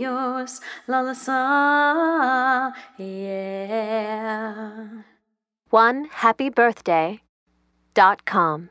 yours, la la sa, yeah. One happy birthday dot com.